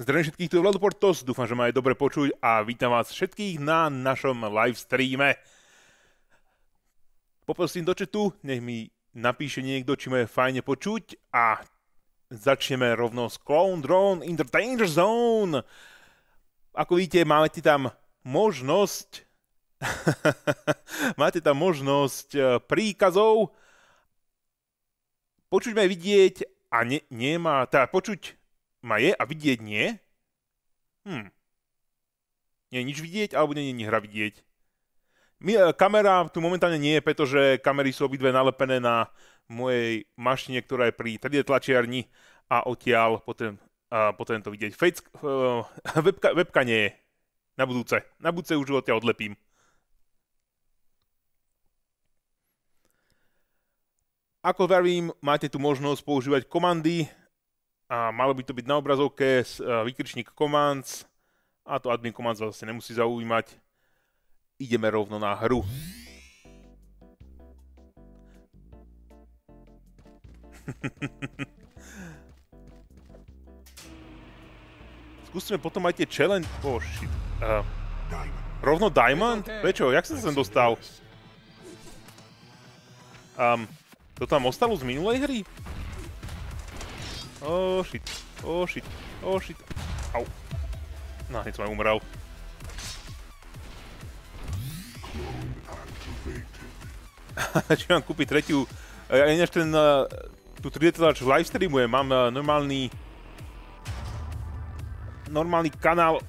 Zdravím všetkých, tu je Portos, dúfam, že ma aj dobre počuť a vítam vás všetkých na našom live streame. Poprosím do chatu, nech mi napíše niekto, či ma je fajne počuť a začneme rovno s Clone Drone in the Danger Zone. Ako vidíte, máte tam možnosť máte tam možnosť eh, príkazov počuť ma vidieť a ne, nemá, teda počuť ma je a vidieť nie? Hm. Nie je nič vidieť, alebo nie je hra vidieť? Mi, e, kamera tu momentálne nie je, pretože kamery sú obidve nalepené na mojej mašine, ktorá je pri 3D tlačiarni a odtiaľ potom, a potom to vidieť. Face, uh, webka, webka nie je. Na budúce. Na budúce už odtiaľ odlepím. Ako verím, máte tu možnosť používať komandy, a malo by to byť na obrazovke uh, výkričník commands a to admin commands vás asi nemusí zaujímať. Ideme rovno na hru. Skúsime potom aj tie challenge... Oh shit. Uh, rovno Diamond? Prečo? Jak som sa sem dostal? Um, to tam ostalo z minulej hry? Oh shit, oh shit, oh shit. Au. Hneď som aj umrel. Či mám kúpiť tretiu... Ja ináč ten... Tu 3D tlač live streamujem, mám normálny... Normálny kanál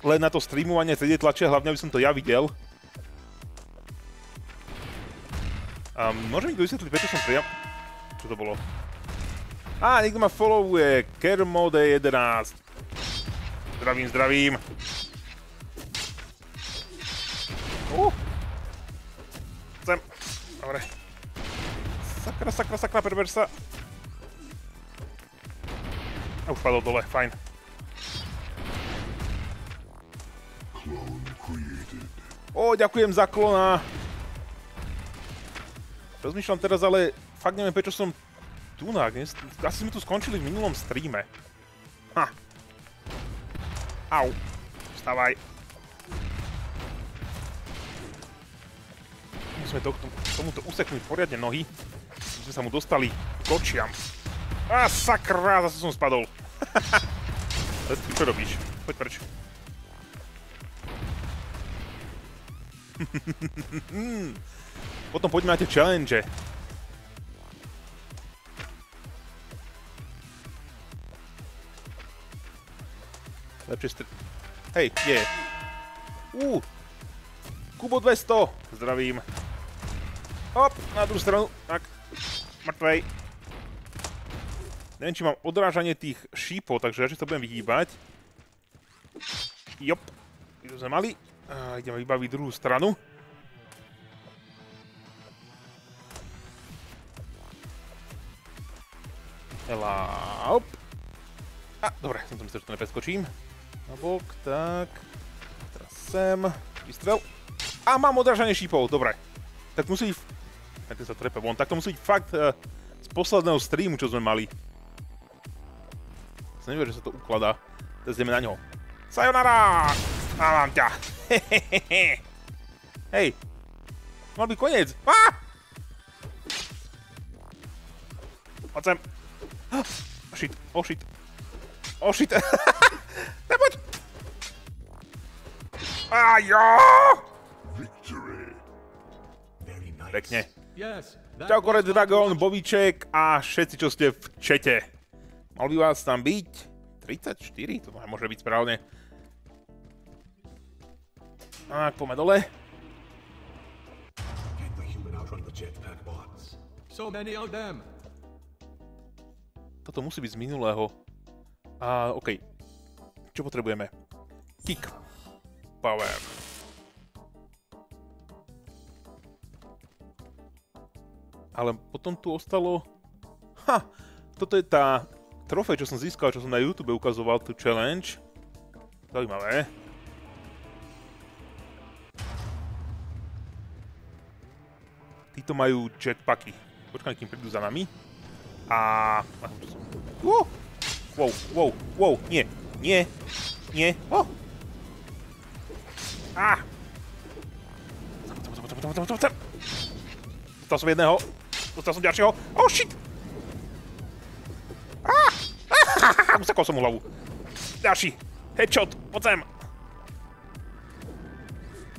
len na to streamovanie 3D tlače, hlavne aby som to ja videl. Um, môže mi to vysvetliť, prečo som priam... Čo to bolo? Á, niekto ma followuje. Kermode 11. Zdravím, zdravím. Uh. Chcem. Dobre. Sakra, sakra, sakra, perversa. A už padol dole, fajn. Ó, ďakujem za klona. Rozmýšľam teraz, ale fakt neviem, prečo som Tunák, asi sme tu skončili v minulom streame. Ha. Au. Vstávaj. Musíme to, tomuto useknúť poriadne nohy. My sme sa mu dostali kočiam. Á, sakra, zase som spadol. Čo robíš? Poď preč. Potom poďme na tie challenge. Lepšie str... Hej, je? Uuu! Kubo 200! Zdravím. Hop, na druhú stranu. Tak. Mŕtvej. Neviem, či mám odrážanie tých šípov, takže radšej to budem vyhýbať. Jop. Tu sme mali. Ideme vybaviť druhú stranu. Ela, hop. A, dobre, som to myslel, že to nepreskočím na bok, tak. Teraz sem. Vystrel. A mám odrážanie šípov, dobre. Tak musí... Tak sa trepe von. Tak to musí byť fakt uh, z posledného streamu, čo sme mali. Som nevedel, že sa to ukladá. Teraz ideme na ňo. Sayonara! A mám ťa. Hej. Mal by koniec. Á! Poď sem. Oh shit, oh shit. Oh shit. Nepoď! A jo! Pekne. Čauko Red Dragon, Bobíček a všetci, čo ste v čete. Mal by vás tam byť 34? To môže byť správne. Tak, poďme dole. Toto musí byť z minulého. A, OK. Čo potrebujeme? Kick. Power. Ale potom tu ostalo... Ha! Toto je tá trofej, čo som získal, čo som na YouTube ukazoval, tu challenge. Zaujímavé. Títo majú jetpacky. Počkaj, kým prídu za nami. A... Uh! Wow, wow, wow, nie. Nie. Nie. Oh. Á. Dostal som jedného. Dostal som ďalšieho. Oh shit. Á. Usekol som mu hlavu. Ďalší. Headshot. Poď sem.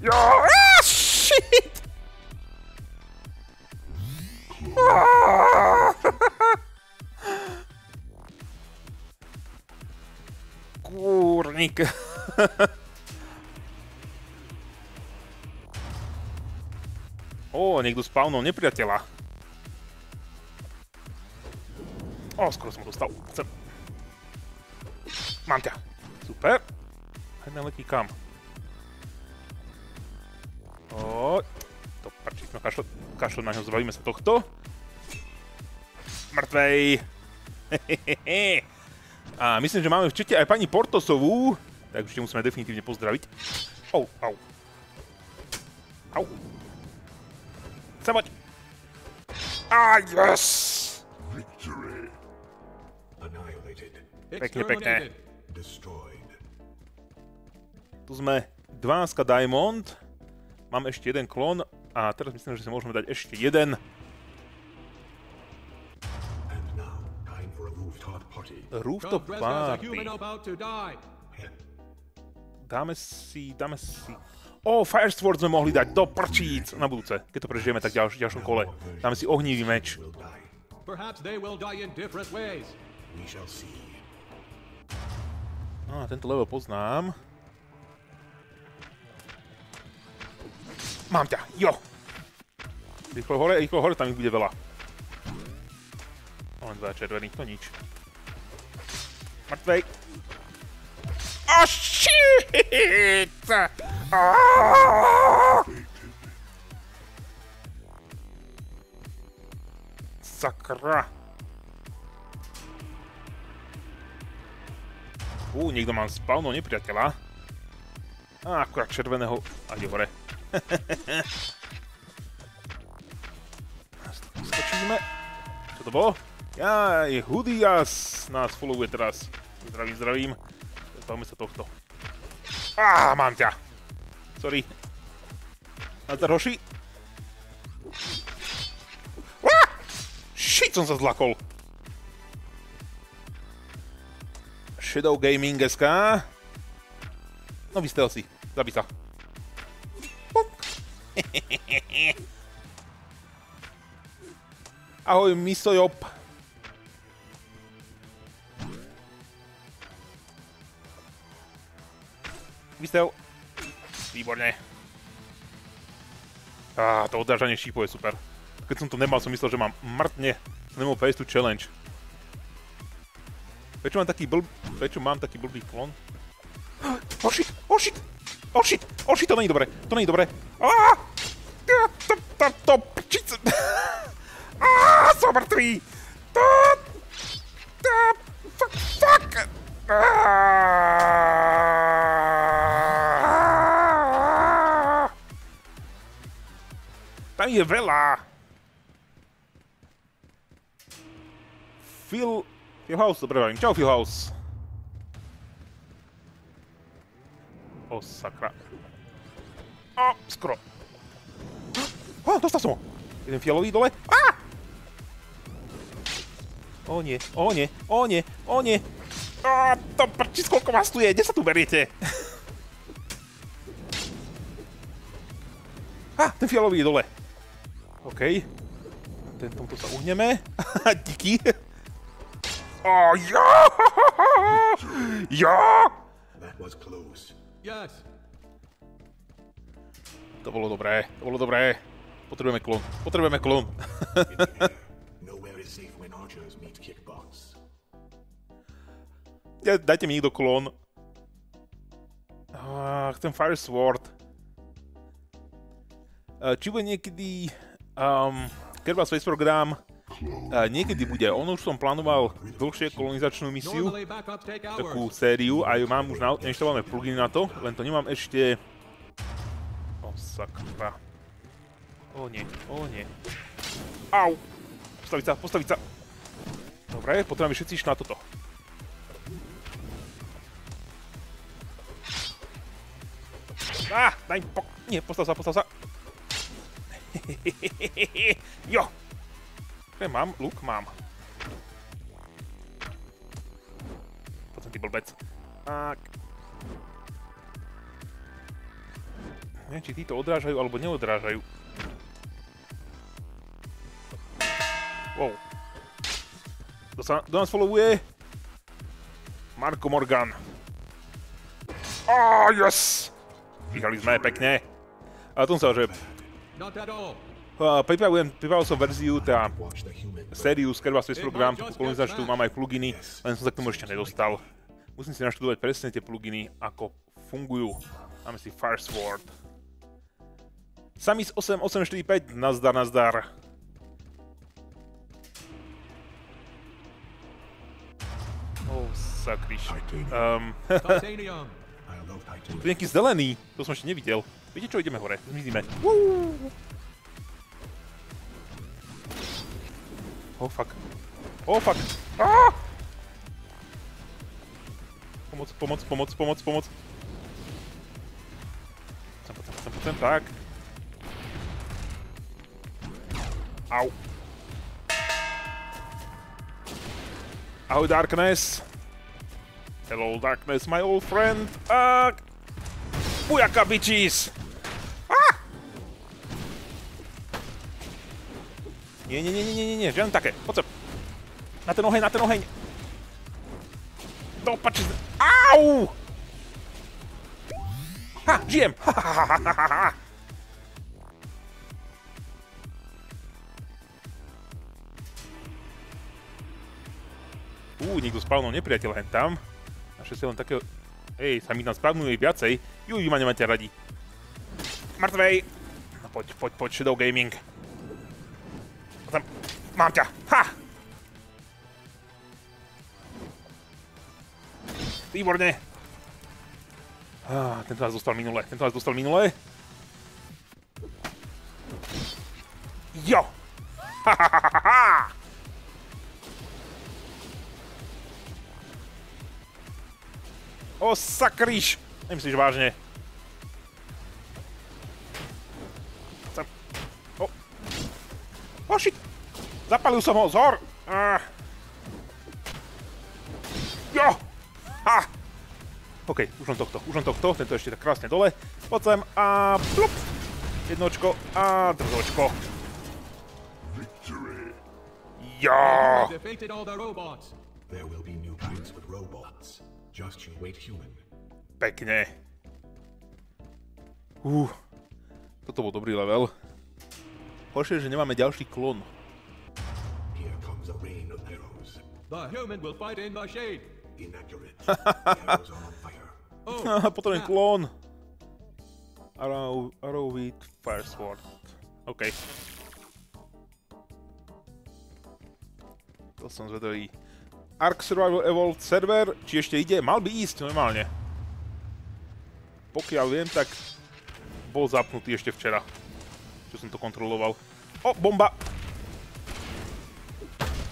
Jo. Á, shit. Kúrnik. Ó, niekto spawnol nepriateľa. Ó, skoro som ho dostal. Chcem. Mám ťa. Super. Jeden letí kam. Ó, to prčí, no kašlo, kašlo na ňo, zbavíme sa tohto. Mrtvej. Hehehe. A myslím, že máme v čete aj pani Portosovú, tak ešte musíme definitívne pozdraviť. Au, au. Au. Chcem hoď. Ah, yes! Victory. Pekne, pekne. Tu sme 12 Diamond. Mám ešte jeden klon a teraz myslím, že si môžeme dať ešte jeden. Rooftop a die. Dáme si, dáme si... Ó, Firesword sme mohli dať do prčíc na budúce, keď to prežijeme tak ďalš, ďalšom kole. Dáme si ohnivý meč. See. Á, tento level poznám. Mám ťa, jo! Rýchlo hore, rýchlo hore, tam ich bude veľa. Len dva červených, to nič. Mrtvej. Oh shit! Ah! Sakra. Ú, niekto mám spawnol nepriateľa. Á, akurát červeného a ide hore. Skočíme. Čo to bolo? Jaj, Hudias nás followuje teraz. Zdravím, zdravím. Zbavme sa tohto. Á, mám ťa. Sorry. Hoši. Á! Shit, som sa zlakol. Shadow Gaming SK. No vystel si. Zabij sa. Ahoj, Miso Vystel. Výborne. Á, to odrážanie šípov je super. Keď som to nemal, som myslel, že mám mŕtne. Nemohol prejsť tu challenge. Prečo mám taký blb... Prečo mám taký blbý klon? Oh shit! Oh shit! Oh shit! Oh shit, to není dobre! To není dobre! Ja, To, to, to, pčice! Á, som mŕtvý! To, to, fuck, fuck! Á! Je veľa! Phil... Phil House, dobre vravím. Čau, Phil House. O, sakra. O, skoro. O, dostal som ho. Jeden fialový dole. Á! O nie, o nie, o nie, o nie. Á, to prčí, koľko vás tu je, kde sa tu beriete? Á, ten fialový je dole. OK. Ten tomto sa uhneme. Díky. O, jo! Jo! That was close. Yes. To bolo dobré, to bolo dobré. Potrebujeme klon, potrebujeme klon. Ja, dajte mi niekto klon. Ah, chcem Fire Sword. Uh, či bude niekedy Ehm, um, Kerbal Space Program uh, niekedy bude. On už som plánoval dlhšie kolonizačnú misiu, takú sériu a mám už nainštalované pluginy na to, len to nemám ešte... O, sakra. O nie, o nie. Au! Postaviť sa, postaviť sa! Dobre, potrebujeme všetci na toto. Á, ah, daj, po... nie, postav sa, postav sa. jo. Čo mám? Luk? Mám. Poď sem, ty blbec. Tak. Neviem, či títo odrážajú alebo neodrážajú. Wow. Kto sa do nás followuje? Marko Morgan. Á, yes! Vyhrali sme pekne. A tom sa, že. Uh, pripravujem, pripravil som verziu, teda sériu Skerba Space Program, takú kolonizačnú, mám aj pluginy, len som sa k tomu ešte nedostal. Musím si naštudovať presne tie pluginy, ako fungujú. Máme si Firesword. Samis 8845, nazdar, nazdar. Oh, sakryš. Um, titanium. je nejaký zelený, to som ešte nevidel. Viete čo, ideme hore, zmizíme. Oh fuck. Oh fuck. Ah! Pomoc, pomoc, pomoc, pomoc, pomoc. Sem, sem, sem, sem, tak. Au. Ahoj, Darkness. Hello, Darkness, my old friend. Ah! Bujaka, bitches! Nie, nie, nie, nie, nie, nie, žiadne také. Poď sem. Na ten oheň, na ten oheň. Do pači. Au! Ha, žijem. Ha, ha, ha, ha, ha, spavnul nepriateľ hen tam. Našli si len takého... Ej, sa mi tam spavnuje viacej. Ju, vy ma nemáte radi. Mŕtvej! No poď, poď, poď, Shadow Gaming. Tam, mám ťa! Ha! Výborne! Ah, tento nás dostal minule, tento nás dostal minule. Jo! Ha, ha, ha, ha, ha! O, sakríš! Nemyslíš vážne? O, shit! Zapalil som ho, zhor! Ah. Jo! Ha! OK, už len tohto, už len tohto, tento ešte tak krásne dole. Poď sem a plup! Jednočko a drzočko. Jo! Defeated all the robots. There will be new kinds with robots. Just you wait, human. Pekne. Uh, toto bol dobrý level. Horšie, je, že nemáme ďalší klon. Oh, Potom je klon. Arrow, fire sword. OK. To som zvedavý. Ark Survival Evolved server, či ešte ide? Mal by ísť normálne. Pokiaľ viem, tak bol zapnutý ešte včera. Čo som to kontroloval. O, bomba!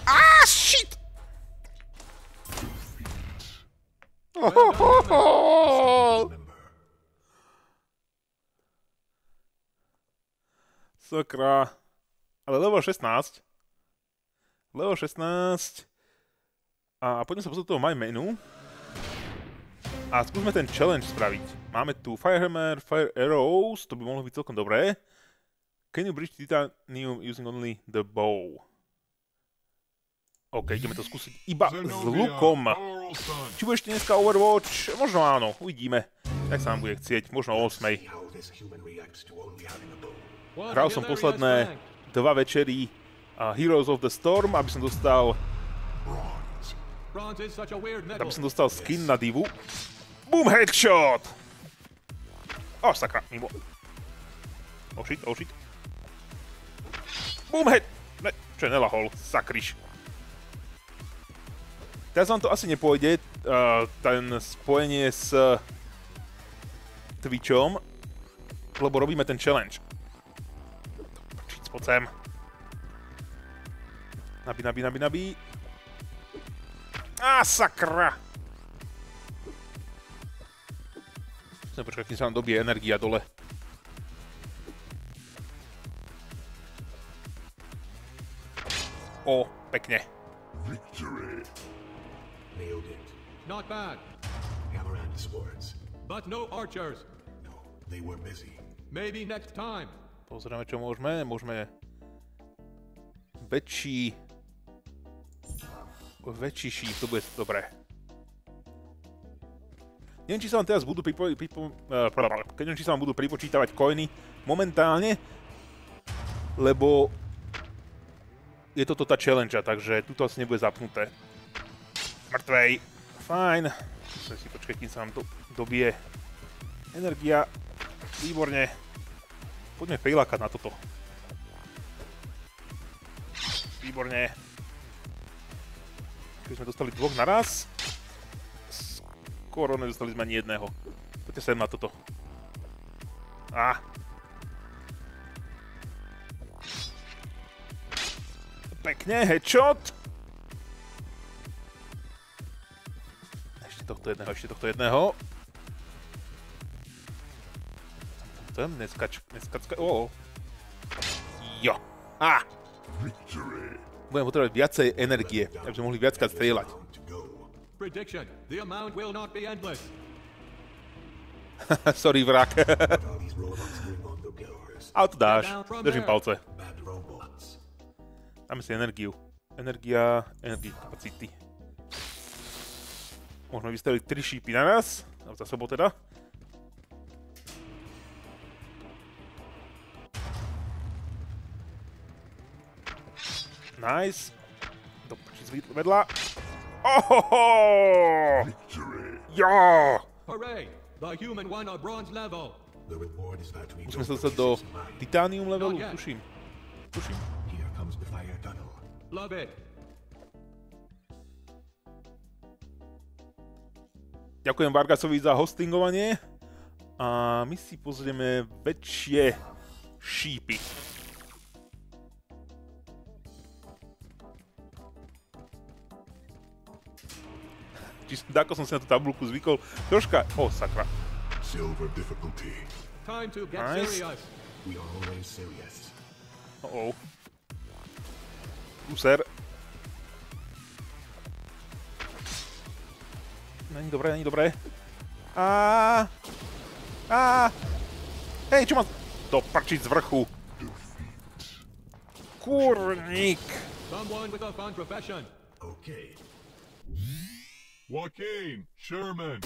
Á, shit! Sakra. Ale level 16. Level 16. A poďme sa pozrieť toho My Menu. A skúsme ten challenge spraviť. Máme tu Firehammer, Fire Arrows, to by mohlo byť celkom dobré. Can you bridge titanium using only the bow? OK, ideme to skúsiť iba s lukom. Či budeš dneska Overwatch? Možno áno, uvidíme. Tak sa nám bude chcieť, možno o 8. see how this human reacts to only having a bow. What Hral som posledné dva večery Heroes of the Storm, aby som dostal, aby som dostal skin na divu. Boom, headshot! O, sakra, mimo. Oh shit, oh shit. Boom, head... Ne, čo je nelahol, sakriš. Teraz vám to asi nepôjde, uh, ten spojenie s Twitchom, lebo robíme ten challenge. Čic, poď sem. Nabi, nabi, nabi, nabi. Á, sakra! Musíme počkať, kým sa nám dobije energia dole. O, pekne. Victory. Nailed it. Not bad. Swords. But no archers. No, they were busy. Maybe next time. Pozrieme, čo môžeme. Môžeme väčší väčší šíp, to bude dobré. Neviem, či sa vám teraz budú pripo, pripo, uh, neviem, či sa vám budú pripočítavať coiny momentálne, lebo je toto tá challenge, takže tuto asi nebude zapnuté. Mŕtvej. Fajn. Musím si počkať, kým sa nám to dobije. Energia. Výborne. Poďme prilakať na toto. Výborne. Keď sme dostali dvoch naraz. Skoro nedostali sme ani jedného. Poďte sem na toto. Á. Pekne, headshot. Ešte tohto jedného, ešte tohto jedného. Tam neskač, neskač, o. Jo. Victory. Budeme potrebovať viacej energie, aby sme mohli viackrát strieľať. Prediction. The amount will not be endless. Sorry, vrak. What are these robots doing on the pillars? Ale to dáš. Držím palce. Dáme si energiu. Energia, energie kapacity. Môžeme vystaviť 3 šípy naraz. Za sebou teda. Nice. Do piči vedľa. Ohoho! Victory. Jo! Hooray! The human won a bronze level. The reward is that we Musíme don't sa dostať do. Titanium levelu, yet. tuším. Tuším. Love it. Ďakujem Vargasovi za hostingovanie. A my si pozrieme väčšie šípy. Či, ako som si na tú tabulku zvykol. Troška... O, sakra. Silver difficulty. Time to get Nice. serious. We are always serious. Oh. User. Není dobré, není dobré. A. A. Hej, čo mám? To prčiť z vrchu. Kurník. Someone with a fun profession. Okay. Joaquin, Sherman,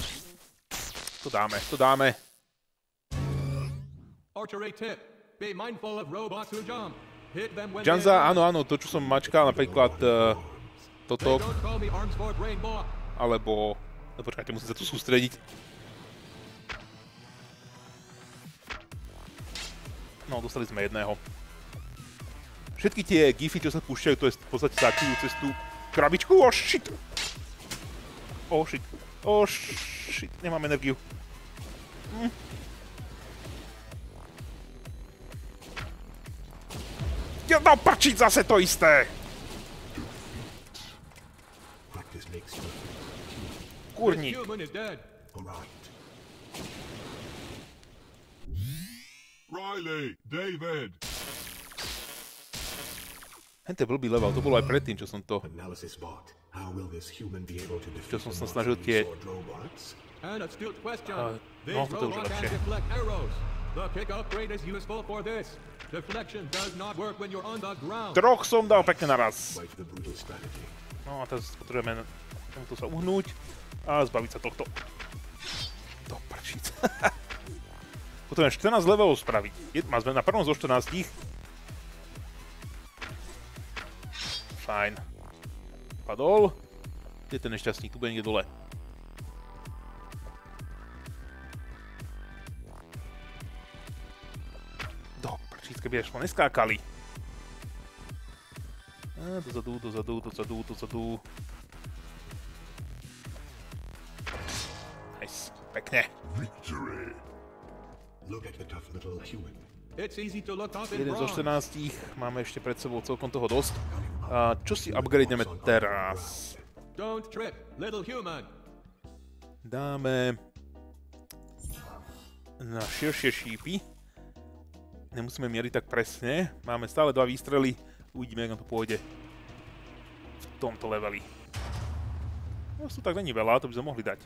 To dáme, to dáme. Archery tip. Be mindful of robots who jump. Janza, áno, áno, to čo som mačkal, napríklad uh, toto, alebo... No počkajte, musím sa tu sústrediť. No, dostali sme jedného. Všetky tie gify, čo sa púšťajú, to je v podstate takú cez tú krabičku. Oh shit! Oh shit. Oh shit. Nemám energiu. Hm. No prčiť zase to isté! Kurník. Riley, David, Hen ten blbý level, to bolo aj predtým, čo som to... Defeat som sa snažil tie- no, to už robots lepšie. The pickup crate is useful for this. Deflection does not work when you're on the ground. Troch som dal pekne naraz. No a teraz potrebujeme tomuto sa uhnúť a zbaviť sa tohto. Do prčíc. Potrebujeme 14 levelov spraviť. Je, má sme na prvom zo 14. Fajn. Padol. Kde je ten nešťastník? Tu bude niekde dole. Prčíc, keby až neskákali. A, dozadu, dozadu, dozadu, dozadu. Nice. Pekne. Victory. Look at the tough little human. It's easy to look up in Jeden zo bronze. 14 máme ešte pred sebou celkom toho dosť. A čo si upgradeneme teraz? Don't trip, little human. Dáme... na širšie šípy. Nemusíme mieriť tak presne. Máme stále dva výstrely. Uvidíme, ako to pôjde v tomto leveli. No, tu tak není veľa, to by sme mohli dať.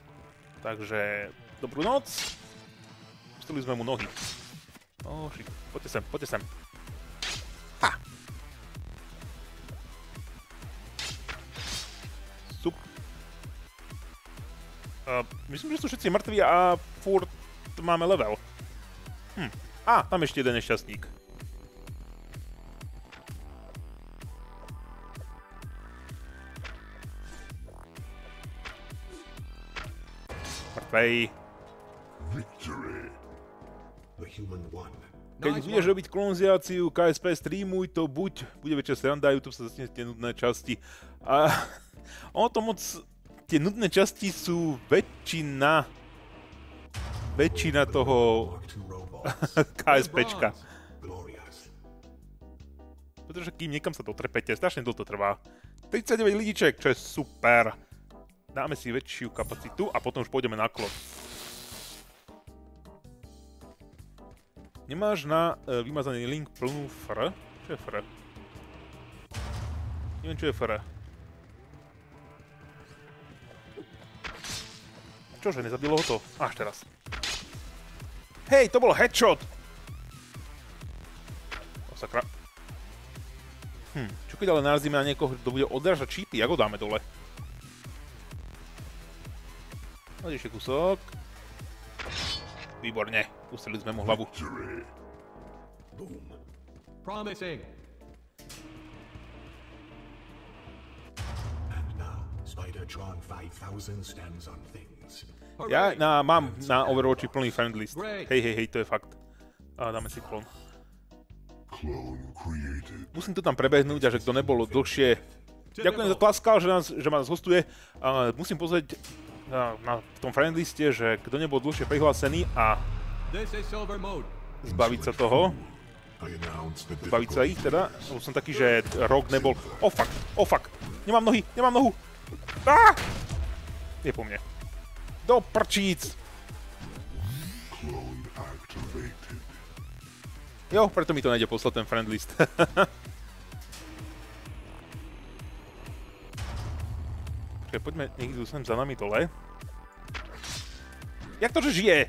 Takže, dobrú noc. Pustili sme mu nohy. Oh, shit. Poďte sem, poďte sem. Ha! Sup. Uh, myslím, že sú všetci mŕtvi a furt máme level. Hm. A, tam ešte jeden nešťastník. Mŕtvej. Victory. The human won. Keď budeš robiť kolonizáciu KSP, streamuj to, buď bude väčšia sranda, YouTube sa začne tie nudné časti. A ono to moc... Tie nudné časti sú väčšina... Väčšina toho. KSPčka. Pretože kým niekam sa dotrepete, strašne dlho to trvá. 39 lidiček, čo je super. Dáme si väčšiu kapacitu a potom už pôjdeme na klon. Nemáš na e, vymazaný link plnú fr? Čo je fr? Neviem, čo je fr. Čože, nezabilo ho to? Až teraz. Hej, to bol headshot! O, sakra. Hm, čo keď ale narazíme na niekoho, kto bude odrážať čípy, ako dáme dole? Poď ešte kúsok. Výborne, pustili sme mu hlavu. Promising. And now, Spider-Tron 5000 stands on things. Ja na, mám na Overwatchi plný friend list. Hej, hej, hej, to je fakt. A dáme si klon. Musím to tam prebehnúť a že kto nebol dlhšie... Ďakujem za tlaskal, že nás, že ma nás hostuje. A musím pozrieť na, na, tom friend liste, že kto nebol dlhšie prihlásený a zbaviť sa toho. Zbaviť sa ich teda. Lebo som taký, že rok nebol... Oh, fuck, oh, fuck. Nemám nohy, nemám nohu. Á! Je po mne. Do prčíc. Jo, preto mi to nejde poslať ten friend list. Čiže poďme niekto sem za nami dole. Jak to, že žije?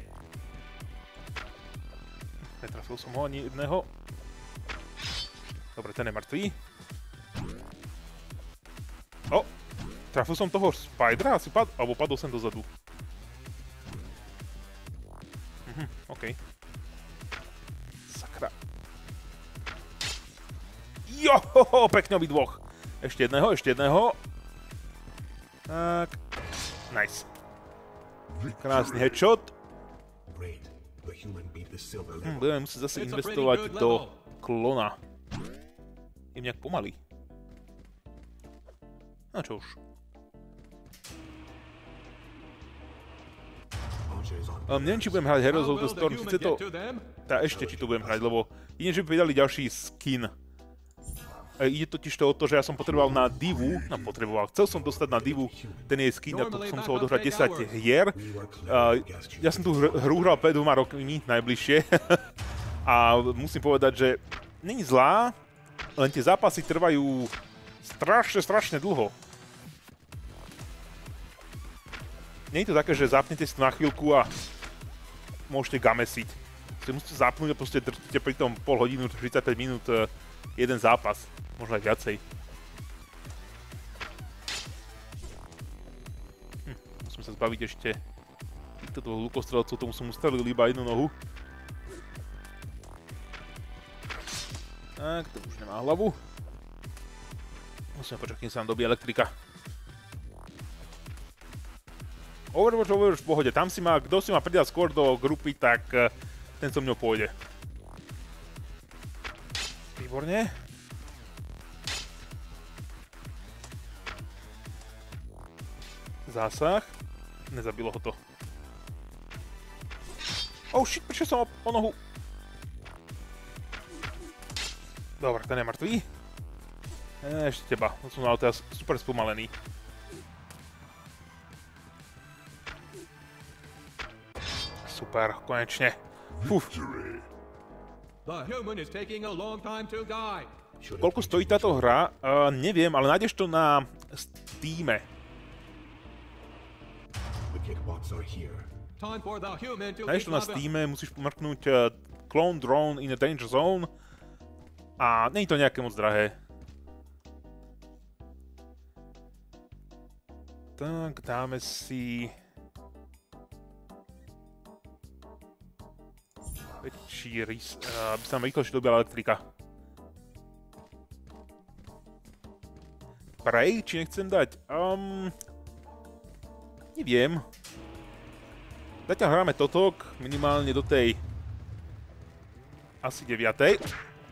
Netrafil som ho ani jedného. Dobre, ten je mŕtvý. O! Trafil som toho Spidera? Asi pad... Alebo padol sem dozadu. Mhm, okej. Sakra. Jo, pekne obi dvoch. Ešte jedného, ešte jedného. Tak. Nice. Krásny headshot. Hm, budeme musieť zase investovať do klona. Je nejak pomalý. A čo už. Um, neviem, či budem hrať Heroes of the Storm, síce to... to? Tá ešte, či to budem hrať, lebo iné, že by pridali ďalší skin. E, ide totiž to o to, že ja som potreboval na Divu, no potreboval, chcel som dostať na Divu ten jej skin, ako som chcel odohrať 10 hier. Uh, ja som tú hr- hru hral pred dvoma rokmi, najbližšie. a musím povedať, že není zlá, len tie zápasy trvajú strašne, strašne dlho. Nie je to také, že zapnete si to na chvíľku a môžete gamesiť. Si musíte zapnúť a proste držíte pri tom pol hodinu, 35 minút eh, jeden zápas. Možno aj viacej. Hm, musím sa zbaviť ešte týchto dvoch lukostrelcov, tomu som ustrelil iba jednu nohu. Tak, to už nemá hlavu. Musíme počkať, kým sa nám dobí elektrika. Overwatch, Overwatch v pohode. Tam si ma, kto si ma pridal skôr do grupy, tak eh, ten so mňou pôjde. Výborne. Zásah. Nezabilo ho to. Oh shit, prišiel som o, o nohu. Dobre, ten je mŕtvý. Ešte teba, som ale teraz super spomalený. Super, konečne. Fuf. Koľko stojí táto hra? Uh, neviem, ale nájdeš to na Steam. Nájdeš to na Steam, musíš pomarknúť uh, Clone Drone in a Danger Zone a není to nejaké moc drahé. Tak, dáme si... Väčší rys, uh, aby sa nám rýchlejšie dobila elektrika. Prey, či nechcem dať? Um, neviem. Zatiaľ hráme totok, minimálne do tej asi 9.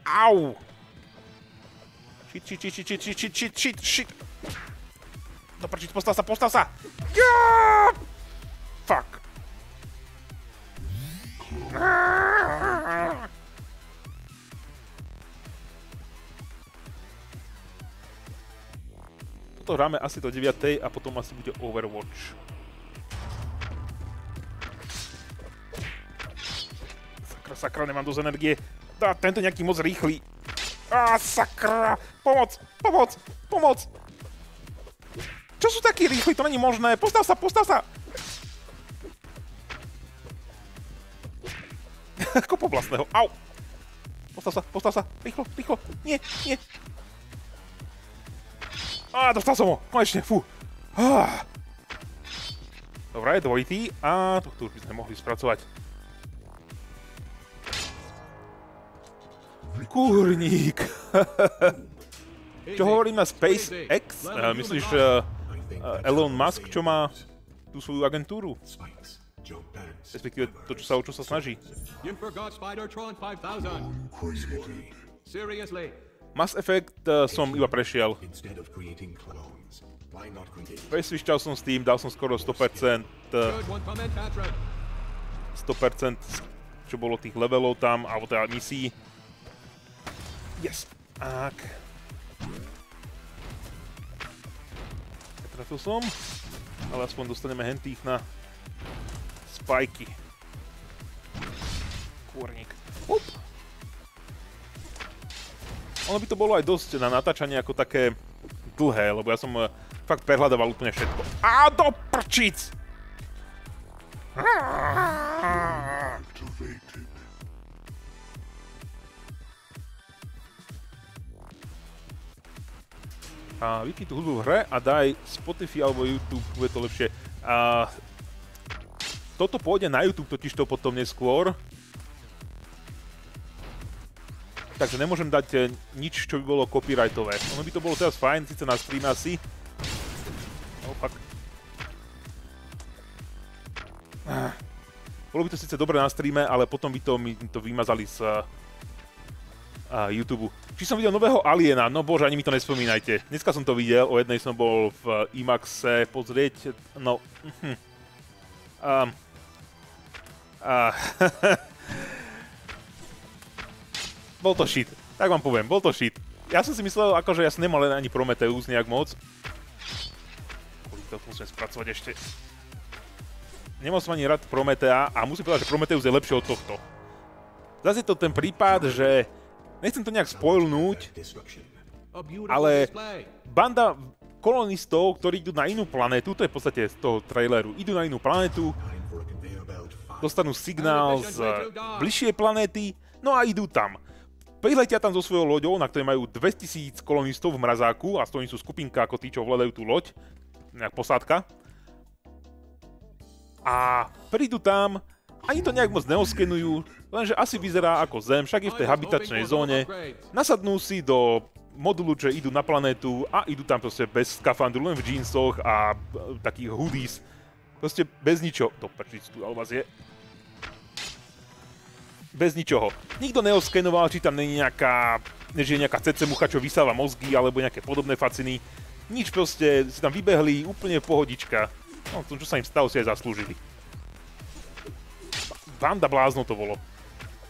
Au! Shit, shit, shit, shit, shit, shit, shit, shit, shit, shit. Doprčiť, postav sa, postav sa! Ja! Fuck. Toto hráme asi do 9. a potom asi bude Overwatch. Sakra, sakra, nemám dosť energie. Dá, tento nejaký moc rýchly. Á, sakra! Pomoc! Pomoc! Pomoc! Čo sú takí rýchli? To není možné. Postav sa, postav sa! Kopo vlastného. Au! Postav sa, postav sa. Rýchlo, rýchlo. Nie, nie. Á, dostal som ho. Konečne, fú. Á. Dobre, dvojitý. A tohto už by sme mohli spracovať. Kurník. Čo hovorí na SpaceX? Uh, myslíš uh, Elon Musk, čo má tú svoju agentúru? Respektíve to, čo sa, o čo sa snaží. You forgot Spider-Tron 5000. Created. Seriously. Mass Effect uh, som iba prešiel. Presvišťal som s tým, dal som skoro 100%, uh, Good one comment, Patrick. 100% čo bolo tých levelov tam, alebo teda misií. Yes. Tak. Trafil som, ale aspoň dostaneme hentých na spajky. Kúrnik. Up. Ono by to bolo aj dosť na natáčanie ako také dlhé, lebo ja som eh, fakt prehľadával úplne všetko. A do prčic! A vypni tú hudbu v hre a daj Spotify alebo YouTube, bude to lepšie. A toto pôjde na YouTube totiž to potom neskôr. Takže nemôžem dať eh, nič, čo by bolo copyrightové. Ono by to bolo teraz fajn, síce na streame asi. Fuck. Ah. Bolo by to síce dobre na streame, ale potom by to mi to vymazali z uh, YouTube. Či som videl nového Aliena? No bože, ani mi to nespomínajte. Dneska som to videl, o jednej som bol v IMAXe pozrieť, no... Hm. Um, uh, bol to shit, tak vám poviem, bol to shit. Ja som si myslel, akože ja som nemal ani Prometheus nejak moc. To musím spracovať ešte. Nemal som ani rád Prometea a musím povedať, že Prometheus je lepšie od tohto. Zase je to ten prípad, že nechcem to nejak spoilnúť, ale banda kolonistov, ktorí idú na inú planetu, to je v podstate z toho traileru, idú na inú planetu, dostanú signál z bližšej planéty, no a idú tam. Priletia tam so svojou loďou, na ktorej majú 2000 kolonistov v mrazáku a z toho sú skupinka ako tí, čo ovládajú tú loď, nejak posádka. A prídu tam, ani to nejak moc neoskenujú, lenže asi vyzerá ako Zem, však je v tej habitačnej zóne. Nasadnú si do modulu, že idú na planétu a idú tam proste bez skafandru, len v jeansoch a e, takých hoodies. Proste bez ničoho. To prčic tu Albaz je. Bez ničoho. Nikto neoskenoval, či tam není nejaká, než je nejaká CC mucha, čo vysáva mozgy, alebo nejaké podobné faciny. Nič proste, si tam vybehli, úplne pohodička. No, to, čo sa im stalo, si aj zaslúžili. Banda blázno to bolo.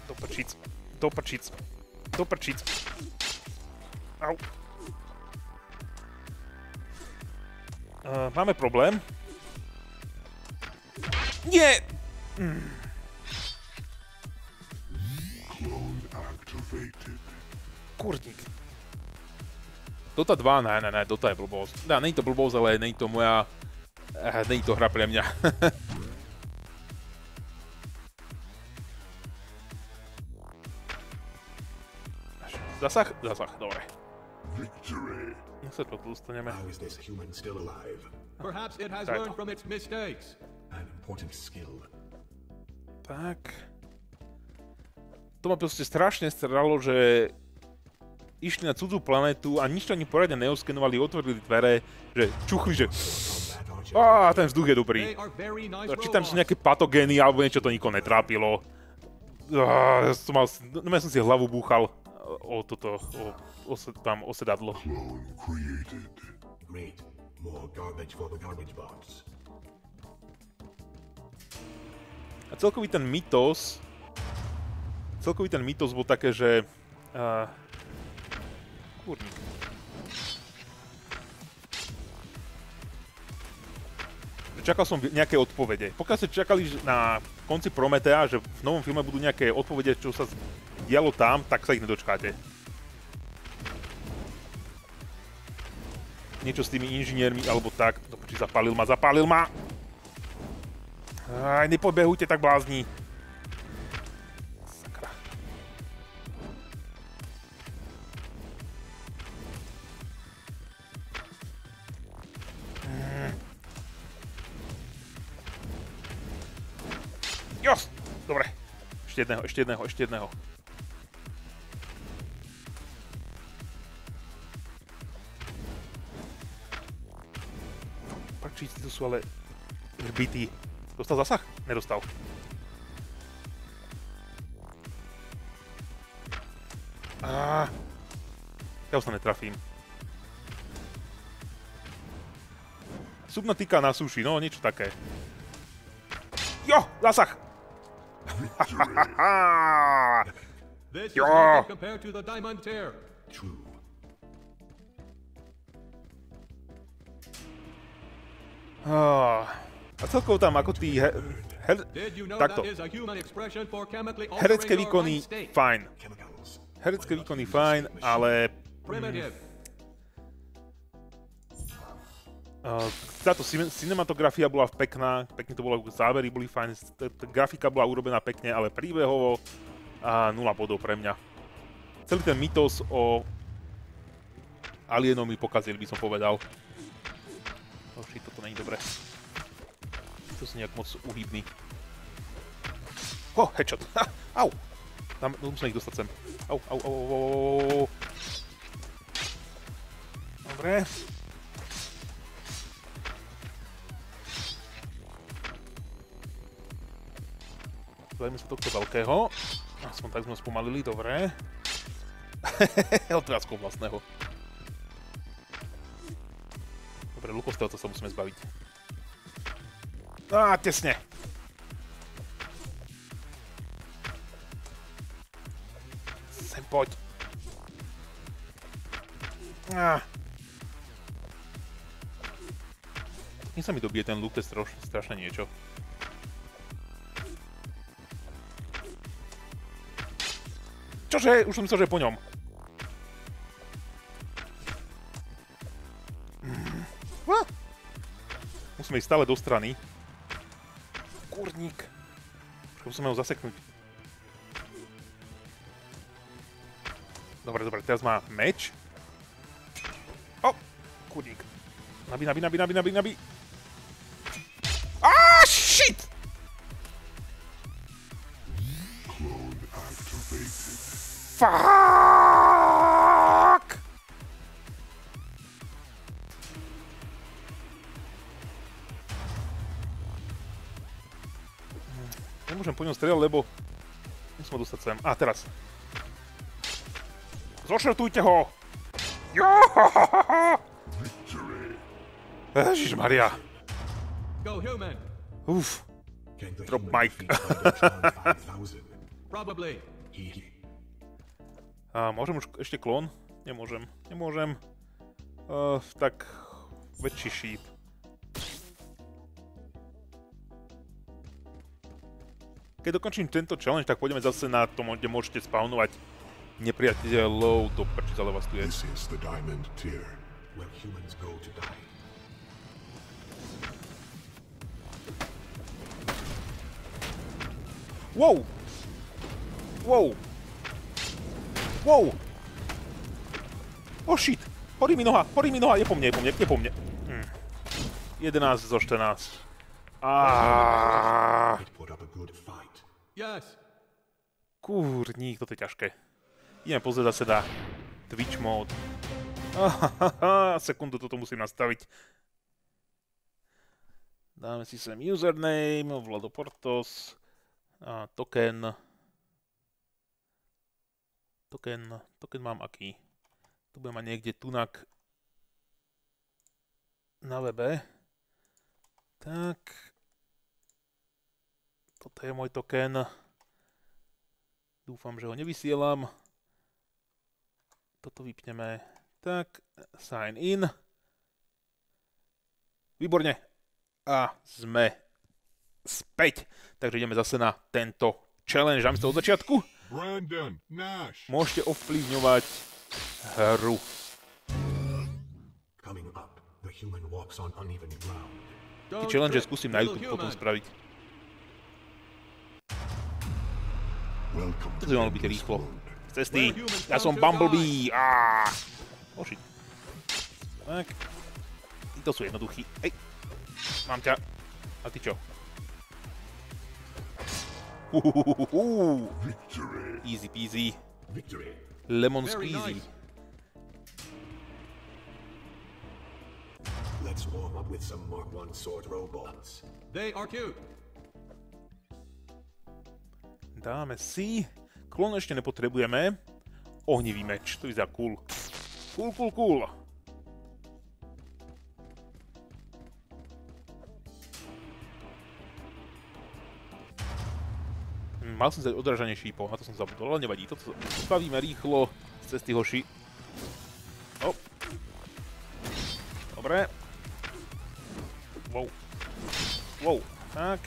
Do prčic. Do prčic. Do prčic. Au. Uh, máme problém. Nie! Mm. Kurník. Dota 2, ne, ne, ne, Dota je blbosť. Dá, není to blbosť, ale není to moja... Eh, není to hra pre mňa. Zasah? Zasah, dobre. Victory. Nech sa to tu dostaneme. How is this human still alive? Perhaps it has learned from its mistakes. An important skill. Tak. To ma proste strašne stralo, že išli na cudzú planetu a nič ani poriadne neoskenovali, otvorili dvere, že čuchli, že á, ten vzduch je dobrý. Či tam sú nejaké patogény alebo niečo, to nikoho netrápilo. Á, ja som mal, no ja som si hlavu búchal o toto, o, o, tam osedadlo. A celkový ten mytos, celkový ten mytos bol také, že... Uh, kurník. Čakal som nejaké odpovede. Pokiaľ ste čakali na konci Prometea, že v novom filme budú nejaké odpovede, čo sa dialo tam, tak sa ich nedočkáte. Niečo s tými inžiniermi alebo tak. No, či zapálil ma, zapálil ma! Aj, nepodbehujte tak blázni. Ešte jedného, ešte jedného, ešte jedného. Prčíci, to sú ale hrbití. Dostal zasah? Nedostal. Á, ja už sa netrafím. Subnatika na suši, no niečo také. Jo, zasah! This is nothing compared to the Diamond Tear. True. Á, A celkovo tam ako tí... He, he, takto. Herecké výkony fajn. Herecké výkony fajn, ale Primitive. Táto cine- cinematografia bola pekná, pekne to bolo, zábery boli fajn, grafika bola urobená pekne, ale príbehovo a nula bodov pre mňa. Celý ten mytos o alienov mi pokazili, by som povedal. Shit, toto není dobré. To som nejak moc uhybný. Oh, headshot. Ha, au! Tam, no, musím ich dostať sem. Au, au, au, au, au. Dobre. Dajme sa tohto veľkého. Aspoň tak sme spomalili, dobre. Odviazkou vlastného. Dobre, lukostelca sa musíme zbaviť. Á, tesne. Sem poď. Á. Kým sa mi dobije ten luk, to je straš, strašné niečo. Čože? Už som myslel, že po ňom. Musíme ísť stále do strany. Kurník. Musíme ho zaseknúť. Dobre, dobre, teraz má meč. O! Kurník. Nabi, nabi, nabi, nabi, nabi, nabi. Fuck! Nemôžem po ňom strieľať, lebo musím ho dostať sem. A teraz. Zošrtujte ho! Jo! Victory. Ježišmaria. Go human. Uf. Drop mic. defeat Cybertron 5000? Probably. A môžem už ešte klon? Nemôžem. Nemôžem. Uh, tak väčší šíp. Keď dokončím tento challenge, tak pôjdeme zase na tom, kde môžete spawnovať nepriateľov, to prči zalevastuje. This is the diamond tier. Where humans go to die. Wow! Wow! Wow! Oh shit! Horí mi noha, horí mi noha, je po mne, je po mne, je po mne. Hm. 11 zo 14. Aaaa. It put up a good fight. Yes. Kúrník, toto je ťažké. Ideme pozrieť zase na Twitch mode. Ahaha, sekundu toto musím nastaviť. Dáme si sem username, Vlado Portos, a token. Token, token mám aký? Tu budem mať niekde tunak na webe. Tak. Toto je môj token. Dúfam, že ho nevysielam. Toto vypneme. Tak, sign in. Výborne. A sme späť. Takže ideme zase na tento challenge. Dáme to od začiatku. Brandon Nash. Môžete ovplyvňovať hru. Coming up, the human walks on uneven ground. Tie challenge skúsim na YouTube potom spraviť. Welcome To by malo byť rýchlo. Cesty. Ja som Bumblebee. Á. Oh shit. Tak. Títo sú jednoduchí. Hej. Mám ťa. A ty čo? Victory. Easy peasy. Victory. Lemon Very squeezy. nice. Let's warm up with some Mark 1 sword robots. They are cute. Dáme si. Klon ešte nepotrebujeme. Ohnivý meč. To vyzerá cool. Cool, cool, cool. Mal som zať odrážanie šípov, na to som zabudol, ale nevadí. Toto spravíme rýchlo z cesty hoši. Op. Dobre. Wow. Wow. Tak.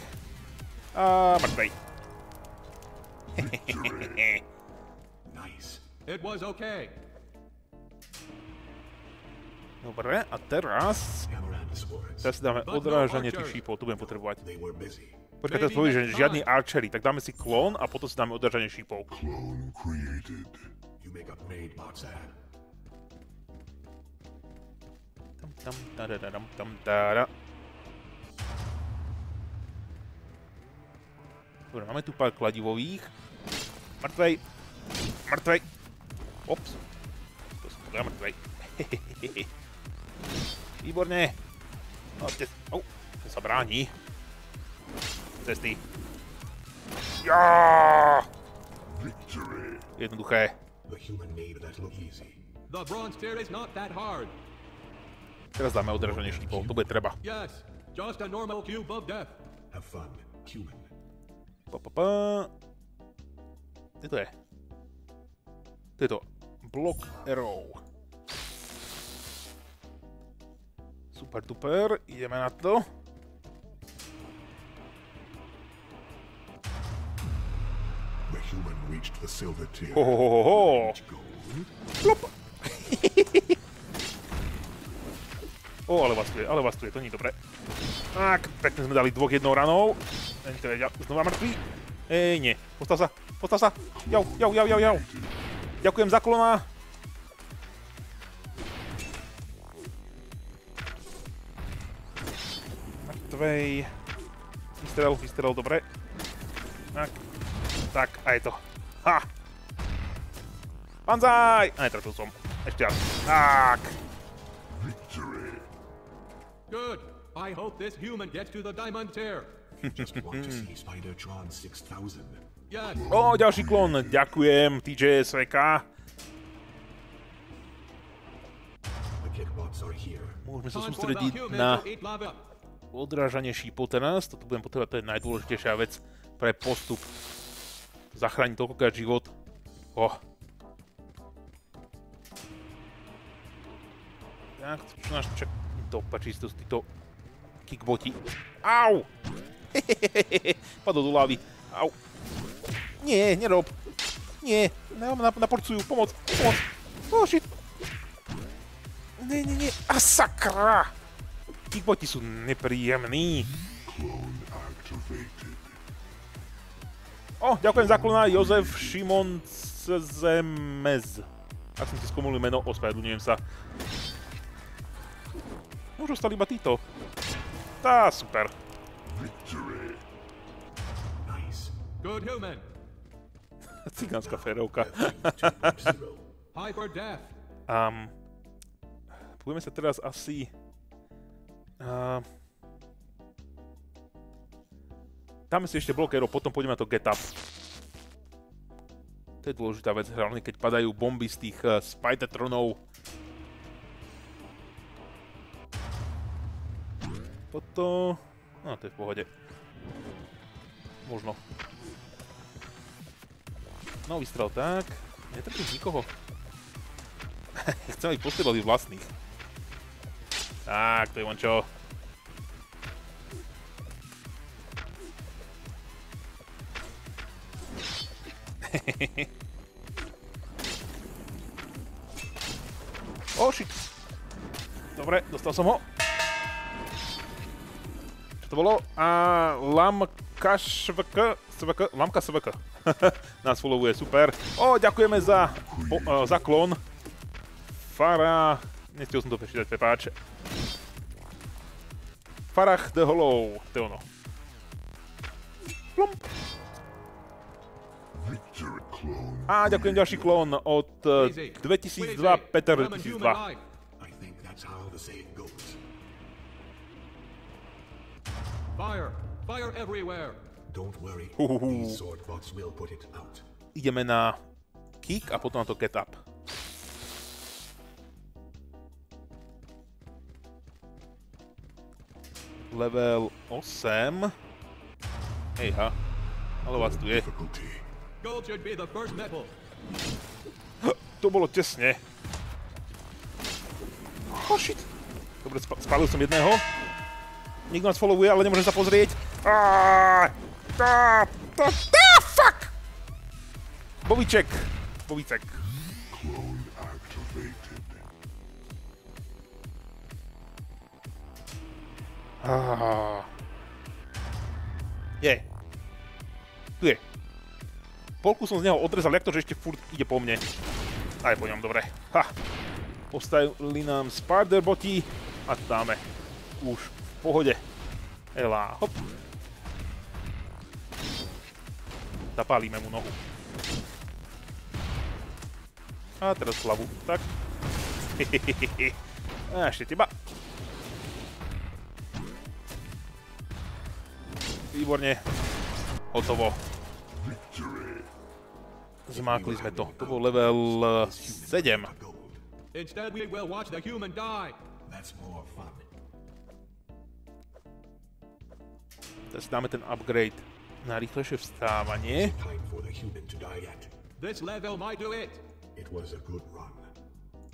A mŕtvej. Nice. It was okay. Dobre, a teraz... Teraz si dáme no odrážanie tých šípov, to budem potrebovať. Počkaj, teraz Maybe povie, že žiadny archery, tak dáme si klón a potom si dáme odrážanie šípov. Clone created. You make up made Boxan. Tam, tam, tadadadam, tam, tada. Dobre, máme tu pár kladivových. Mŕtvej. Mŕtvej. Ops. To som povedal mŕtvej. Výborne. No, te... Au, to sa bráni. Cesty. Ja! Jednoduché. Teraz dáme odrážanie šípov, to bude treba. Yes, just a normal cube of death. Have fun, human. Pa, pa, pa. Kde to je? To je to. Block arrow. Super duper, ideme na to. The silver tier. Ho, ho, ho, ho. O, ale vás tu je, ale vás tu je, to nie je dobré. Tak, pekne sme dali dvoch jednou ranou. Tento je ďal- znova mŕtvý. Ej, nie. Postav sa, postav sa. Jau, jau, jau, jau, jau. Ďakujem za. Mŕtvej. Vystrel, vystrel, dobre. Tak, tak, a je to. Ha! Banzaj! A netrafil som. Ešte raz. Tak. Victory. Good. I hope this human gets to the diamond tier. Just want to see Spidertron 6000. Yes. O, ďalší klon. Ďakujem, TJ SVK. Môžeme sa sústrediť na odrážanie šípov teraz. Toto budem potrebovať, to je najdôležitejšia vec pre postup. Zachrániť toľkokrát život. O. Tak, čo nás čak... To pačí to títo kickboti. Au! Padol do lávy. Au. Nie, nerob. Nie, nemám na, naporcujú, pomoc, pomoc. Oh shit. Nie, nie, nie. A sakra! Kickboti sú nepríjemní. Clone. O, ďakujem za klona Jozef Šimon Zemez. Ak som si skomulil meno, ospravedlňujem sa. Už ostali iba títo. Tá, super. Victory. Nice. Good human. Cigánska férovka. 2.0. High for death. Um, budeme sa teraz asi... Uh, dáme si ešte blokerov, potom pôjdeme na to get up. To je dôležitá vec, hlavne keď padajú bomby z tých uh, Spidertronov. Toto... No, to je v pohode. Možno. No, vystrel tak. Netrpíš nikoho. Chcem ich postrieľať vlastných. Tak, to je on čo. oh shit. Dobre, dostal som ho. Čo to bolo? A Lamka švk, svk, Lamka svk. Nás followuje, super. O, ďakujeme za, po, uh, za klon. Fara... Nestiel som to prečítať, prepáč. Farah the Hollow, to je ono. Plum. A ďakujem ďalší klon od uh, Easy. 2002, Easy. Peter Human, human 2002. life. I think that's how the saying goes. Fire. Fire everywhere. Don't worry. Huhuhu. These sword bots will put it out. Ideme na kick a potom na to get up. Level 8. Hejha. Ale vás tu je. To bolo tesne. Oh shit. Dobre, spa- spálil som jedného. Niekto nás followuje, ale nemôžem sa pozrieť. Aaaa! Fuck! Clone activated. Ah. Je. Tu je. Polku som z neho odrezal, jak to, že ešte furt ide po mne. Aj po ňom, dobre. Ha. Postavili nám spider boti a dáme. Už v pohode. Elá, hop. Zapálime mu nohu. A teraz hlavu. Tak. A ešte teba. Výborne. Hotovo. Victory. Zmákli sme to. To bol level eh, 7. Not gold. Instead, we will watch the human die. That's more fun. Teraz dáme ten upgrade na rýchlejšie vstávanie. Time for the human to die yet. This level might do it. It was a good run.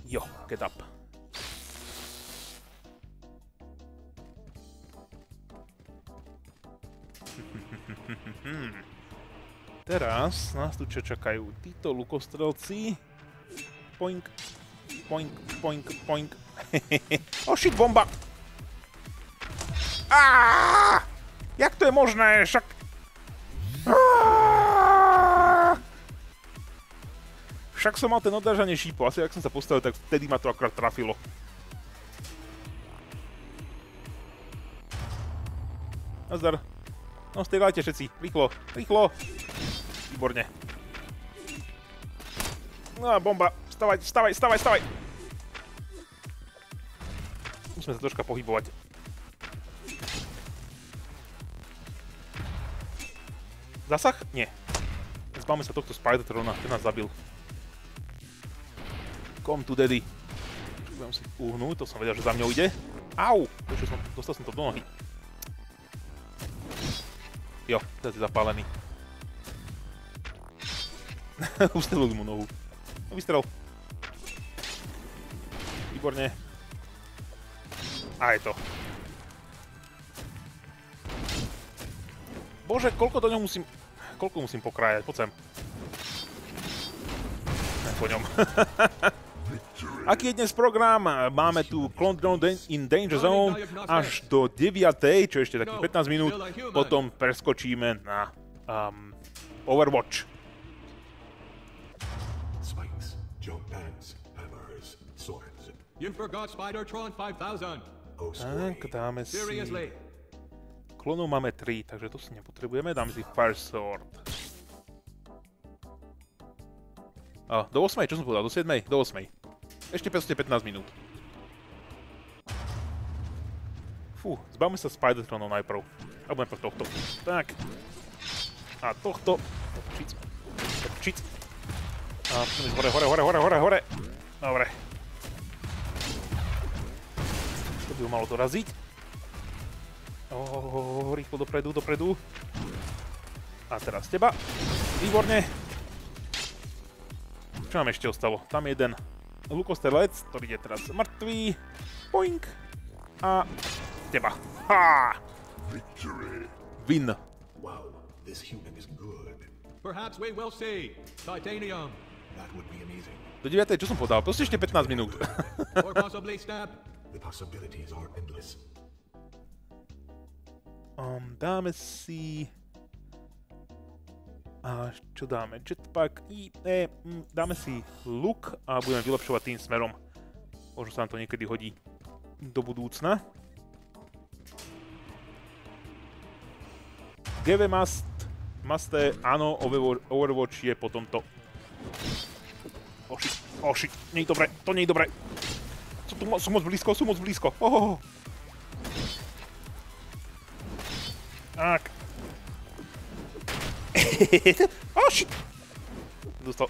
Jo, get up. Teraz nás tu čo čakajú? Títo lukostrelci. Poink, poink, poink, poink. oh shit, bomba! Aaaa! Jak to je možné? Však... Však som mal ten odrážanie šípo, asi ak som sa postavil, tak vtedy ma to akorát trafilo. Nazdar. No, strieľajte všetci. Rýchlo, rýchlo. Výborne. No a bomba. Stavaj, stavaj, stavaj, stavaj. Musíme sa troška pohybovať. Zasah? Nie. Zbavme sa tohto Spider-Trona, ten nás zabil. Come to daddy. Budem si uhnúť, to som vedel, že za mňou ide. Au! Som, dostal som to do nohy. Jo, teraz je zapálený. Ustrelil mu nohu. No vystrel. Výborne. A je to. Bože, koľko do ňoho musím... Koľko musím pokrájať? Poď sem. po ňom. Aký je dnes program? Máme tu Dan- in Danger Zone až do 9, čo ešte takých 15 minút. Potom preskočíme na um, Overwatch. You forgot Spider-Tron 5000. Oh, Tak, dáme si... Seriously. Klonov máme 3, takže to si nepotrebujeme. Dáme si Fire Sword. A, do 8, čo som povedal? Do 7? Do 8. Ešte 15 minút. Fú, zbavme sa Spider-Tronov najprv. Alebo najprv tohto. Tak. A tohto. Čic. Čic. A hore, hore, hore, hore, hore. Dobre. By ho malo doraziť. Oh, rýchlo dopredu, dopredu. A teraz teba. Výborne. Čo nám ešte ostalo? Tam je jeden lukostrelec, ktorý je teraz mŕtvý. Poink. A teba. Ha! Victory. Win. Wow, this human is good. Perhaps we will see. Titanium. That would be amazing. Do 9. čo som povedal? Proste ešte 15 minút. or possibly Snap. The possibilities are endless. um, dáme si... A čo dáme? Jetpack, i, e, mm, dáme si look a budeme vylepšovať tým smerom. Možno sa nám to niekedy hodí do budúcna. GV Must, Muste, áno, Overwatch, je po tomto. Oh shit, nie je dobre, to nie je dobre. Sú, tu, sú moc blízko, sú moc blízko. Oh, oh, oh. Tak. oh shit. Dostal.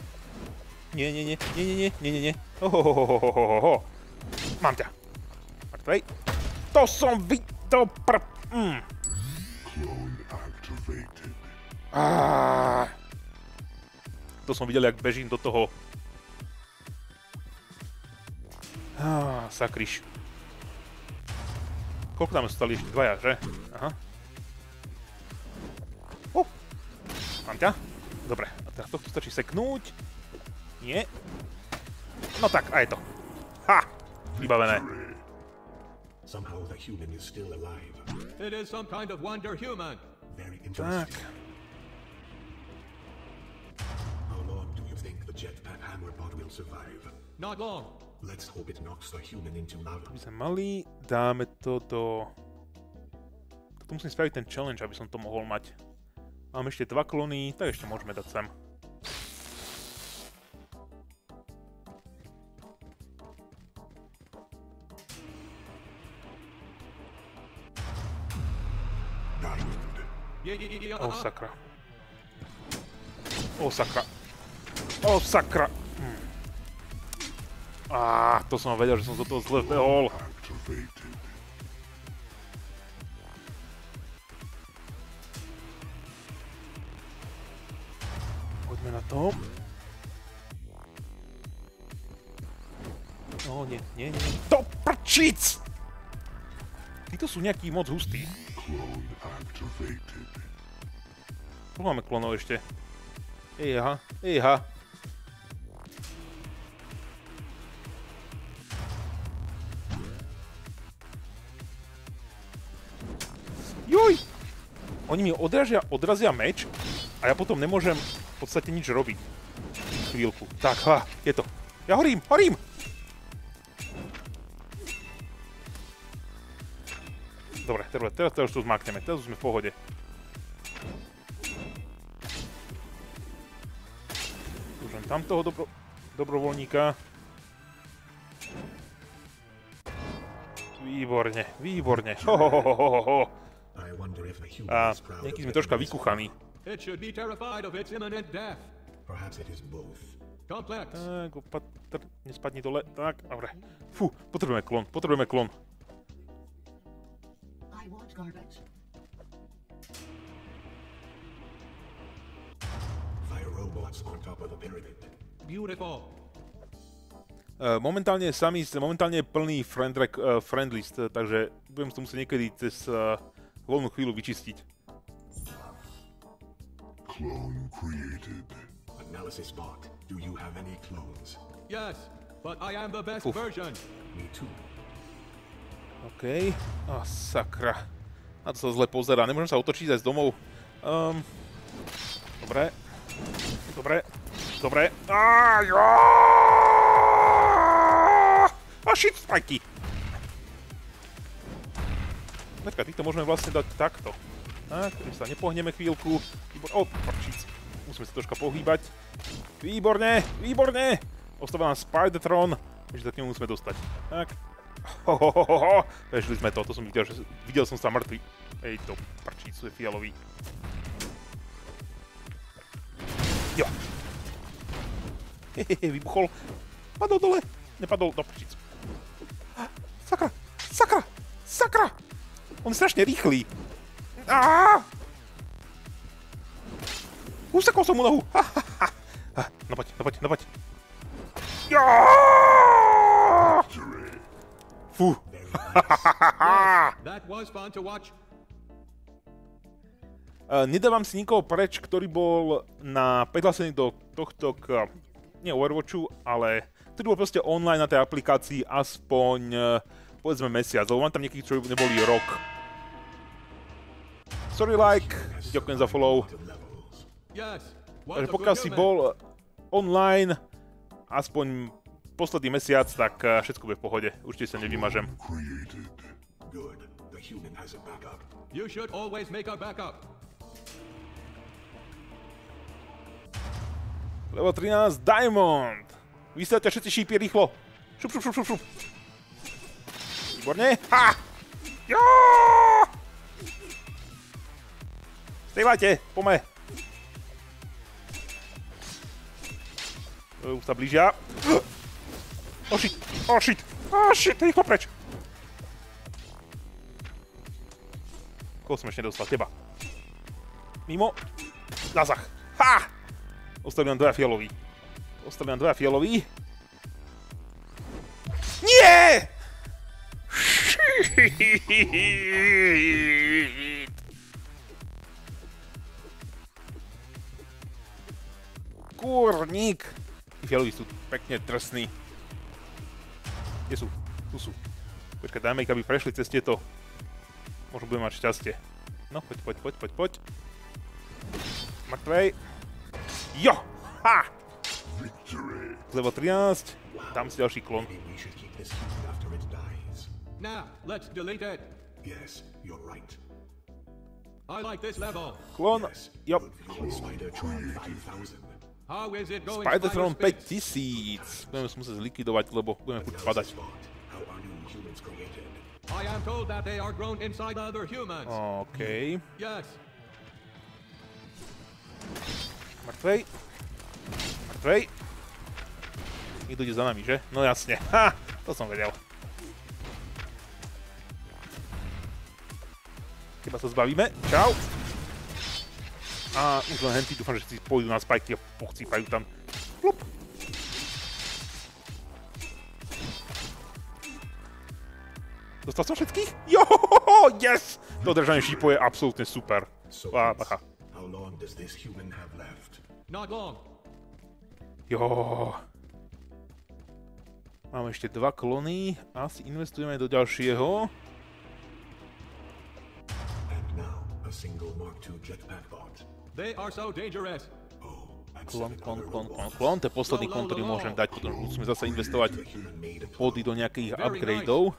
Nie, nie, nie, nie, nie, nie, nie, nie, nie. Oh, oh, oh, oh, oh, oh, oh. Mám ťa. Mŕtvej. To som vy... To pr... Mm. To som videl, jak bežím do toho. Á, sakryš. Koľko tam zostali ešte? Dvaja, že? Aha. Oh. Mám ťa? Dobre, a teraz tohto stačí seknúť. Nie. No tak, a je to. Ha! Vybavené. Somehow the human is still alive. It is some kind of wonder human. Very Tak. interesting. How long do you think the jetpack hammer bot will survive? Not long. Let's hope it knocks the human into lava. by sme mali, dáme to do... Tu musím spraviť ten challenge, aby som to mohol mať. Mám ešte dva klony, tak ešte môžeme dať sem. O sakra. O sakra. O sakra. Á, to som vedel, že som do toho zle vbehol. Poďme na to. No, nie, nie, nie. Do prčic! Títo sú nejaký moc hustí. Tu máme klonov ešte. Ejha, ejha. Oni mi odrazia, odrazia meč a ja potom nemôžem v podstate nič robiť. Chvíľku. Tak, ha, je to. Ja horím, horím! Dobre, teraz, teraz, to zmakneme, teraz už sme v pohode. Už len tam toho dobro, dobrovoľníka. Výborne, výborne. Ho, ho, ho, ho, ho, a nejaký sme troška vykuchaní. Tak, opatrne spadni dole. Tak, dobre. Fú, potrebujeme klon, potrebujeme klon. Eh, momentálne je sami, momentálne je plný friend, track, uh, eh, friend list, eh, takže budem to musieť niekedy cez uh, voľnú chvíľu vyčistiť. Clone created. Analysis bot. Do you have any clones? Yes, but I am the best Oof. version. Me too. OK. A sakra. Na to sa zle pozerá. Nemôžem sa otočiť aj z domov. Um, dobre. Dobre. Dobre. Jo! A shit, spajky. Počkaj, týchto môžeme vlastne dať takto. Tak, sa nepohneme chvíľku. Výbor... O, prčíc. Musíme sa troška pohýbať. Výborne, výborne. Ostáva nám Spidertron, takže sa k nemu musíme dostať. Tak. Ho, ho, ho, ho, ho. Prežili sme to, to som videl, že videl som sa mŕtvy. Ej, to prčícu je fialový. Jo. Hehehe, vybuchol. Padol dole. Nepadol do prčícu. Sakra, sakra, sakra. On je strašne rýchly. Á! Usekol som mu nohu. Ha, ha, ha. No poď, no poď, no poď. Fú. Uh, nedávam si nikoho preč, ktorý bol na prihlásený do tohto k, nie Overwatchu, ale ktorý bol proste online na tej aplikácii aspoň uh, povedzme mesiac, lebo mám tam niekých, čo neboli rok. Sorry like, ďakujem za follow. Takže pokiaľ si bol online aspoň posledný mesiac, tak uh, všetko bude v pohode, určite sa nevymažem. Level 13, Diamond! Vysielate všetci šípy rýchlo. Šup, šup, šup, šup, šup. Výborne. Ha! Jo! Stejvajte, pome. Už sa blížia. Oh shit, oh shit, oh shit, rýchlo preč. Koho som ešte nedostal? Teba. Mimo. Nazach. Ha! Ostali nám dvaja fialoví. Ostali nám dvaja fialoví. Nie! Kurník. Fialoví sú pekne drsní. Kde sú? Tu sú. Počkaj, dajme ich, aby prešli cez tieto. Možno budeme mať šťastie. No, poď, poď, poď, poď, poď. Mŕtvej. Jo! Ha! Level 13. Tam si ďalší klon. Now, let's delete it. Yes, you're right. I like this level. Klon. Yes. Jo. Call Spidertron 5000. How is it going? Spidertron Spider-Space? 5000. Budeme sa musieť zlikvidovať, lebo budeme furt padať. Analysis bot. How are new humans created? I am told that they are grown inside other humans. OK. Yes. Mŕtvej. Mŕtvej. Niekto ide za nami, že? No jasne. Ha! To som vedel. Teba sa zbavíme. Čau. A už len henty, dúfam, že si pôjdu na spajky a pochcípajú tam. Plup. Dostal som všetkých? Jo, yes! To držanie šípo je absolútne super. Á, bacha. how long does this human have left? Not long. Jo. Máme ešte dva klony. Asi investujeme do ďalšieho. Single Mark II jetpack bot. They are so dangerous. Oh, Klon, klon, klon, klon, klon. To je posledný klon, ktorý môžem dať. Potom musíme zase investovať body do nejakých upgradeov.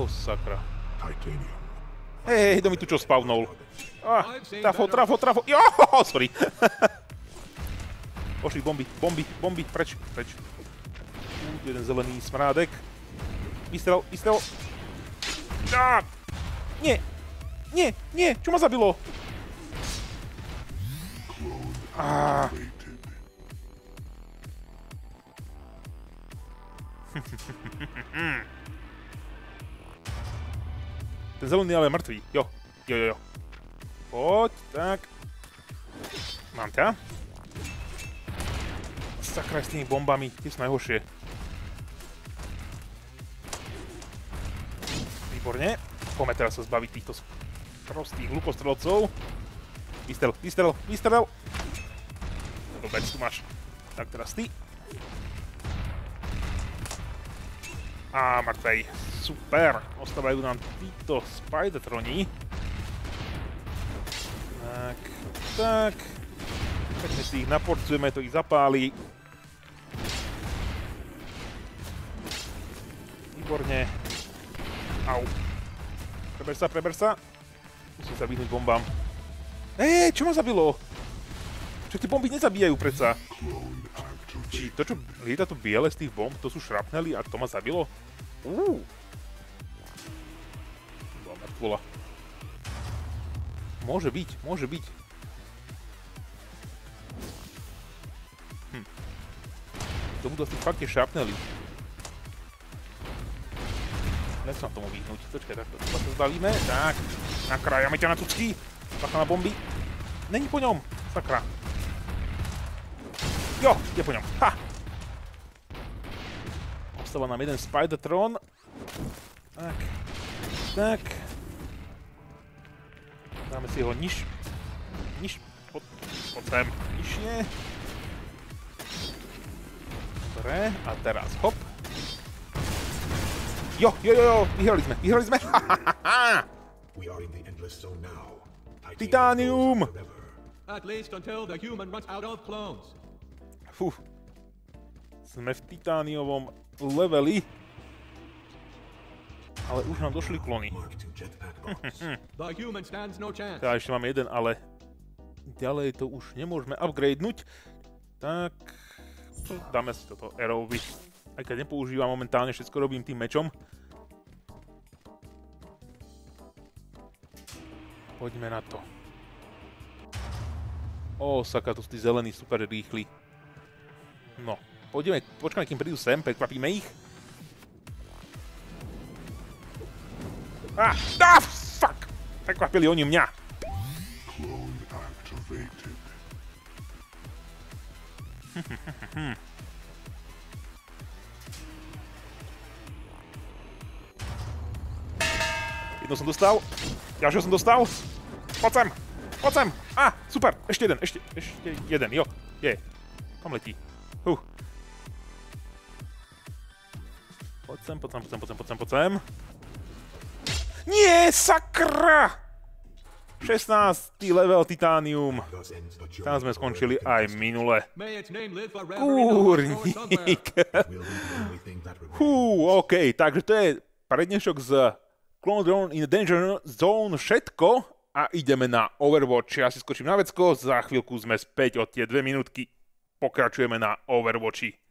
O sakra. Titanium. Hej, kto mi tu čo spavnul? Ah, trafo, trafo, trafo. Jo, sorry. Pošli bomby, bomby, bomby, preč, preč. Tu jeden zelený smrádek. Vystrel, vystrel. Á! Nie, nie, nie, čo ma zabilo? Á, ten zelený ale je mŕtvý. Jo, jo, jo, jo. Poď, tak. Mám ťa. Sakra s tými bombami, tie sú najhoršie. Výborne. Poďme teraz sa zbaviť týchto prostých hlupostrelovcov. Vystrel, vystrel, vystrel. Dobre, tu máš. Tak teraz ty. A mŕtvej. Super. Ostávajú nám títo Spidertroni. Tak, tak. Pekne si ich naporcujeme, to ich zapáli. Au. Preber sa, preber sa. Musím sa vyhnúť bombám. Ej, čo ma zabilo? Čo tie bomby nezabíjajú predsa? Či to, čo lieta tu biele z tých bomb, to sú šrapnely a to ma zabilo? Uú. Bola mŕtvola. Môže byť, môže byť. Hm. To budú asi fakt tie šrapnely. Sa tomu vyhnúť. Počkaj, takto sa zbavíme. Tak, nakrájame ťa na tucky. Bacha na bomby. Není po ňom. Sakra. Jo, je po ňom. Ha! Ostáva nám jeden Spidertron. Tak. Tak. Dáme si ho niž... Niž... Pod, pod sem. Nižšie. Dobre, a teraz hop. Jo, jo, jo, jo, vyhrali sme, vyhrali sme. Titanium! Fú. Sme v titániovom leveli. Ale už nám došli klony. The human stands no. Teda ešte máme jeden, ale ďalej to už nemôžeme upgradenúť. Tak dáme si toto arrowy. Aj keď nepoužívam momentálne, všetko robím tým mečom. Poďme na to. Ó, saka, tu sú tí zelení super rýchli. No, pôjdeme, počkáme, kým prídu sem, prekvapíme ich. Ah, ah, fuck! Prekvapili oni mňa. Clone activated. Jedno som dostal. Ďalšieho som dostal. Poď sem. Poď sem. Á, super. Ešte jeden. Ešte, ešte jeden. Jo. Je. Kam letí? Huh. Poď sem, poď sem, poď sem, poď sem, poď sem, poď sem. Nie, sakra! 16. level Titanium. Tam sme skončili aj minule. Kúrnik. Hú, OK, takže to je prednešok z Clone in Danger Zone všetko a ideme na Overwatch. Ja si skočím na vecko, za chvíľku sme späť od tie dve minútky. Pokračujeme na Overwatchi.